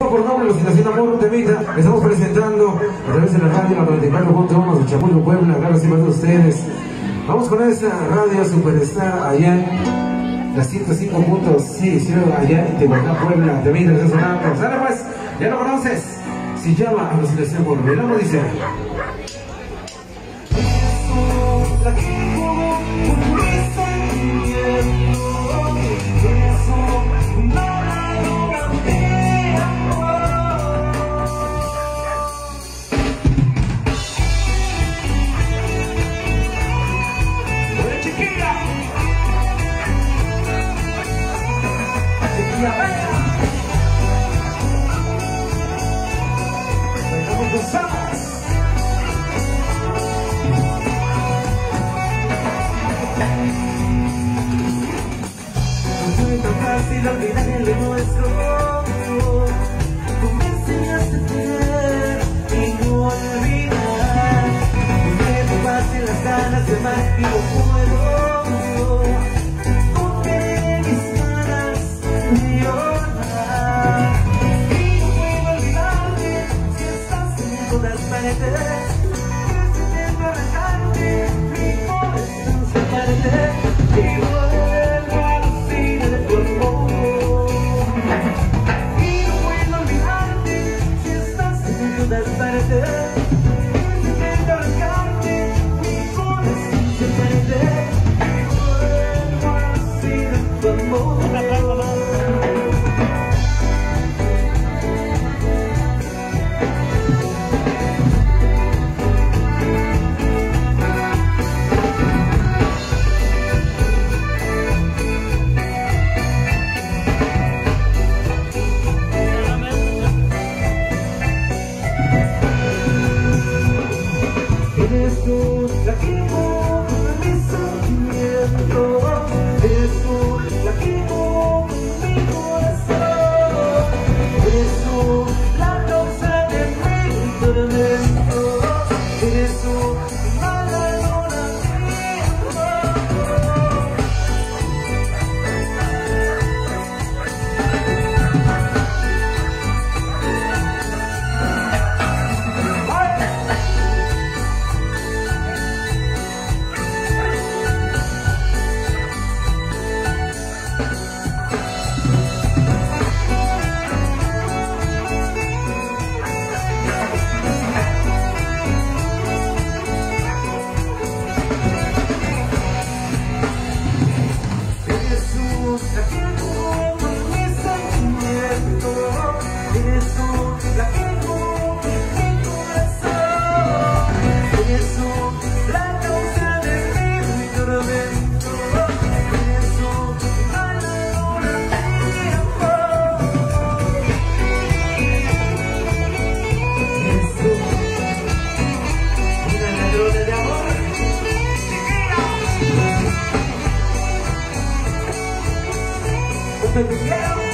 Por nombre de Situación Amor Temita, estamos presentando a través de la radio la 94.1 de Chapulco, Puebla, gracias a ustedes. Vamos con esta radio Superstar allá en la 105.6, allá en Tehuacán, Puebla, Temita, está sonando. Sale pues, ya lo conoces, se llama a la Situación Amor, miramos dice. Fácil olvidar nuestro. A querer y no olvidar. Me robaste las ganas de más y baby. go. Girl.